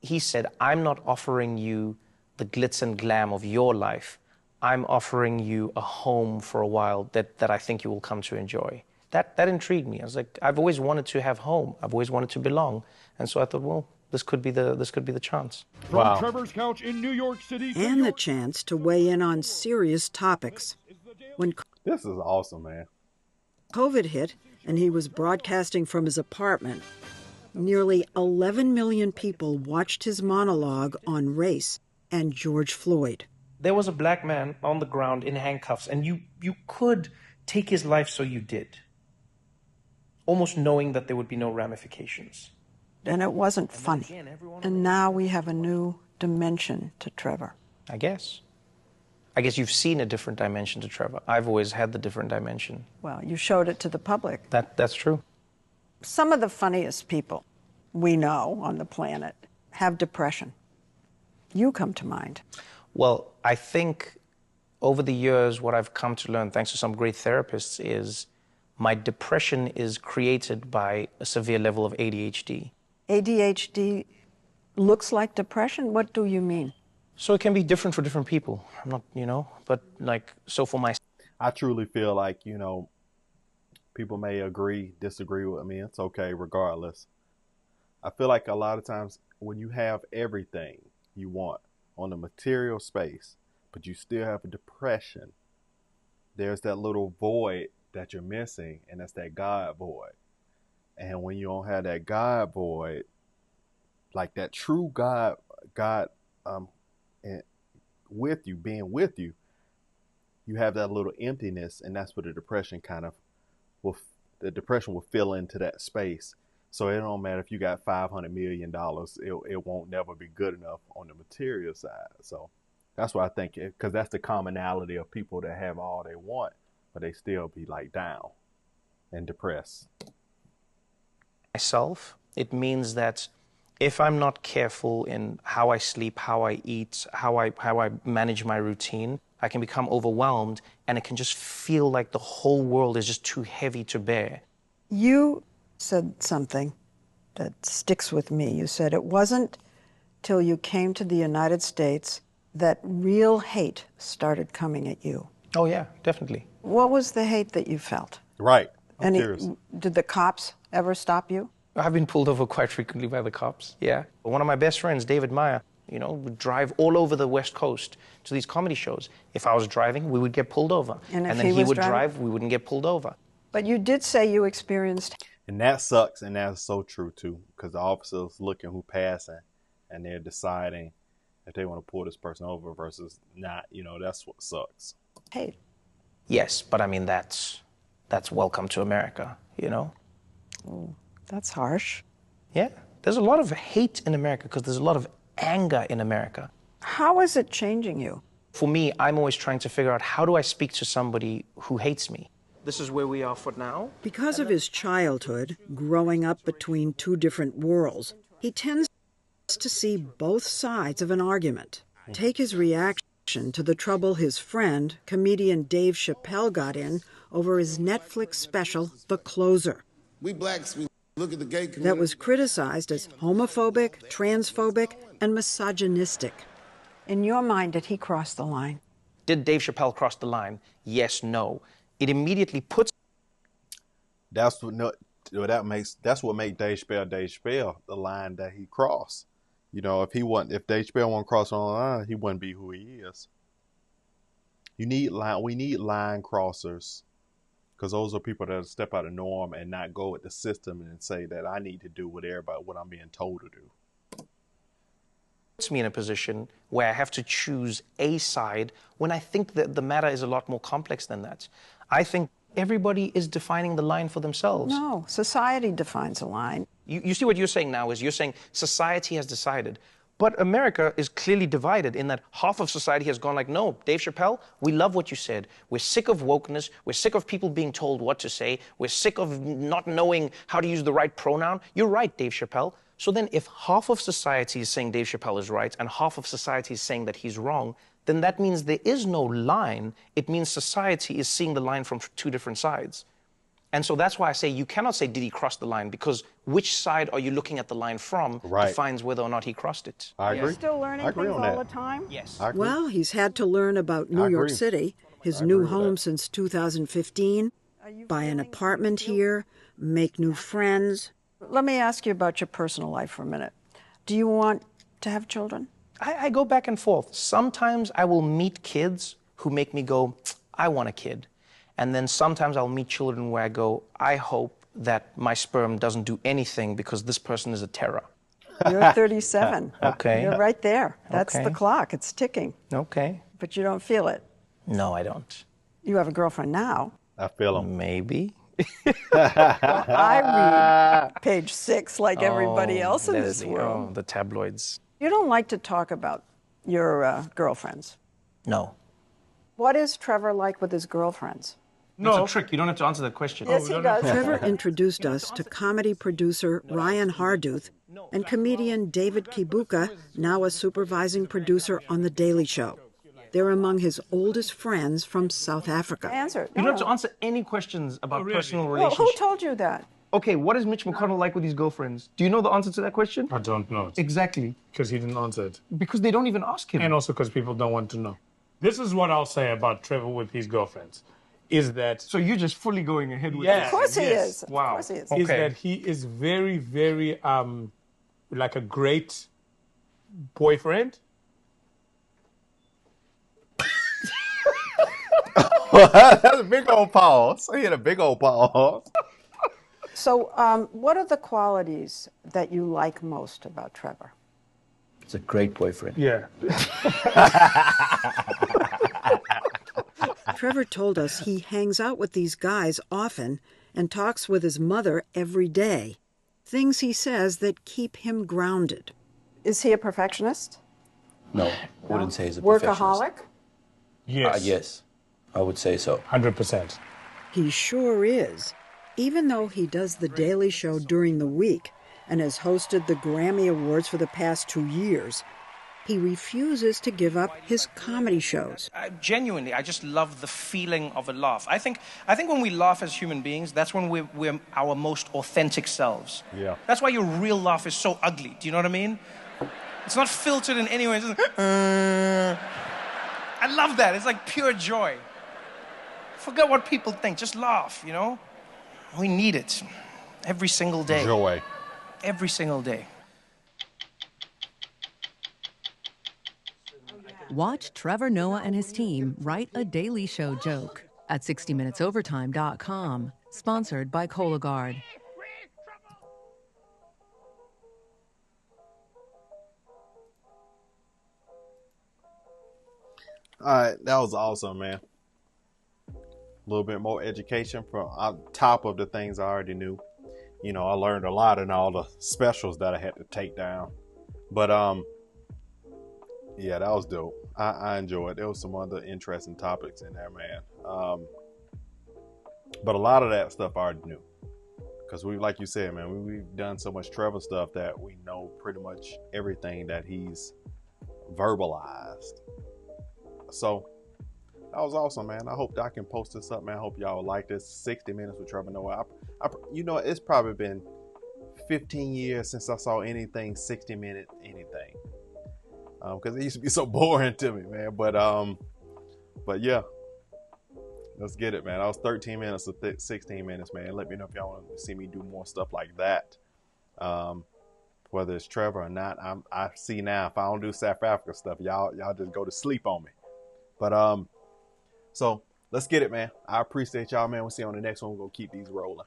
he said, I'm not offering you the glitz and glam of your life. I'm offering you a home for a while that, that I think you will come to enjoy. That, that intrigued me. I was like, I've always wanted to have home. I've always wanted to belong. And so I thought, well, this could be the, this could be the chance. From wow. Trevor's couch in New York City. And New the chance to weigh in on serious topics. When this is awesome, man. COVID hit and he was broadcasting from his apartment. Nearly 11 million people watched his monologue on race and George Floyd. There was a black man on the ground in handcuffs, and you, you could take his life, so you did, almost knowing that there would be no ramifications. And it wasn't funny. And now we have a new dimension to Trevor. I guess. I guess you've seen a different dimension to Trevor. I've always had the different dimension. Well, you showed it to the public. That, that's true. Some of the funniest people we know on the planet have depression. You come to mind. Well, I think over the years, what I've come to learn, thanks to some great therapists, is my depression is created by a severe level of ADHD. ADHD looks like depression? What do you mean? So it can be different for different people. I'm not, you know, but like, so for my. I truly feel like, you know, people may agree, disagree with me. It's okay, regardless. I feel like a lot of times when you have everything you want on the material space, but you still have a depression, there's that little void that you're missing, and that's that God void. And when you don't have that God void, like that true God, God um, and with you, being with you, you have that little emptiness, and that's what the depression kind of will. The depression will fill into that space. So it don't matter if you got five hundred million dollars; it it won't never be good enough on the material side. So that's what I think, it because that's the commonality of people that have all they want, but they still be like down and depressed. Myself, it means that if I'm not careful in how I sleep, how I eat, how I, how I manage my routine, I can become overwhelmed and it can just feel like the whole world is just too heavy to bear. You said something that sticks with me. You said it wasn't till you came to the United States that real hate started coming at you. Oh, yeah, definitely. What was the hate that you felt? Right. I'm Any, did the cops ever stop you? I've been pulled over quite frequently by the cops, yeah. One of my best friends, David Meyer, you know, would drive all over the West Coast to these comedy shows. If I was driving, we would get pulled over. And, and then he, he would driving? drive, we wouldn't get pulled over. But you did say you experienced. And that sucks, and that's so true too, because the officer's looking who passing, and they're deciding if they want to pull this person over versus not. You know, that's what sucks. Hey. Yes, but I mean that's that's welcome to America. You know. Oh. That's harsh. Yeah. There's a lot of hate in America because there's a lot of anger in America. How is it changing you? For me, I'm always trying to figure out how do I speak to somebody who hates me? This is where we are for now. Because of his childhood, growing up between two different worlds, he tends to see both sides of an argument. Take his reaction to the trouble his friend, comedian Dave Chappelle, got in over his Netflix special, The Closer. We blacks, we Look at the gay community. That was criticized as homophobic, transphobic, and misogynistic. In your mind, did he cross the line? Did Dave Chappelle cross the line? Yes, no. It immediately puts. That's what no, that makes. That's what makes Dave Chappelle Dave Chappelle. The line that he crossed. You know, if he wasn't, if Dave Chappelle won't cross the line, he wouldn't be who he is. You need line. We need line crossers because those are people that step out of norm and not go with the system and say that I need to do what everybody what I'm being told to do. Puts me in a position where I have to choose a side when I think that the matter is a lot more complex than that. I think everybody is defining the line for themselves. No, society defines a line. You, you see what you're saying now is you're saying society has decided. But America is clearly divided in that half of society has gone like, no, Dave Chappelle, we love what you said. We're sick of wokeness. We're sick of people being told what to say. We're sick of not knowing how to use the right pronoun. You're right, Dave Chappelle. So then if half of society is saying Dave Chappelle is right and half of society is saying that he's wrong, then that means there is no line. It means society is seeing the line from two different sides. And so that's why I say you cannot say, did he cross the line? Because which side are you looking at the line from Right. defines whether or not he crossed it. I agree. Still learning I agree things on all that. the time? Yes. I agree. Well, he's had to learn about New York. City, his new home since 2015, buy an apartment here, make new friends. Let me ask you about your personal life for a minute. Do you want to have children? I, I go back and forth. Sometimes I will meet kids who make me go, I want a kid. And then sometimes I'll meet children where I go, I hope that my sperm doesn't do anything because this person is a terror. You're 37. Okay. You're right there. That's the clock. It's ticking, Okay. but you don't feel it. No, I don't. You have a girlfriend now. I feel him. Maybe. I read page six like everybody else in this world. Oh, the tabloids. You don't like to talk about your uh, girlfriends. No. What is Trevor like with his girlfriends? No. It's a trick. You don't have to answer that question. Yes, he does. Trevor introduced us to comedy producer Ryan Harduth and comedian David Kibuuka, now a supervising producer on The Daily Show. They're among his oldest friends from South Africa. Answer. You don't have to answer any questions about personal relationships. Well, who told you that? okay, what is Mitch McConnell like with his girlfriends? Do you know the answer to that question? I don't know. Exactly. Because he didn't answer it. Because they don't even ask him. And also because people don't want to know. This is what I'll say about Trevor with his girlfriends. Is that so you're just fully going ahead with Yeah. this? Of course he yes. is. Of course he is. Okay. is that he is very, very um like a great boyfriend. That's a big old pause. I hit a big old pause. So, um, what are the qualities that you like most about Trevor? It's a great boyfriend. Yeah. Trevor told us he hangs out with these guys often and talks with his mother every day. Things he says that keep him grounded. Is he a perfectionist? No, I wouldn't say he's a perfectionist. Workaholic? Yes. Uh, yes, I would say so. Hundred percent. He sure is. Even though he does The Daily Show during the week and has hosted the Grammy Awards for the past two years, he refuses to give up his comedy shows. I, genuinely, I just love the feeling of a laugh. I think, I think when we laugh as human beings, that's when we're, we're our most authentic selves. Yeah. That's why your real laugh is so ugly. Do you know what I mean? It's not filtered in any way. It's just, "Uh." I love that. It's like pure joy. Forget what people think. Just laugh, you know? We need it every single day. Joy. Every single day. Watch Trevor Noah and his team write a Daily Show joke at 60minutesovertime.com. Sponsored by Cologuard. All right, that was awesome, man. Little bit more education from on top of the things I already knew. You know, I learned a lot in all the specials that I had to take down. But um, yeah, that was dope. I, I enjoyed. It. There was some other interesting topics in there, man. Um, but a lot of that stuff I already knew. Because we, like you said, man, we, we've done so much Trevor stuff that we know pretty much everything that he's verbalized. So that was awesome, man. I hope I can post this up, man. I hope y'all like this 60 minutes with Trevor Noah. I, I, you know, it's probably been 15 years since I saw anything 60 minute anything. Because it used to be so boring to me, man. But um, but yeah, let's get it, man. I was 13 minutes to th- 16 minutes, man. Let me know if y'all want to see me do more stuff like that. Um, whether it's Trevor or not, I'm, I see now. If I don't do South Africa stuff, y'all y'all just go to sleep on me. But um, so let's get it, man. I appreciate y'all, man. We'll see you on the next one. We're gonna keep these rolling.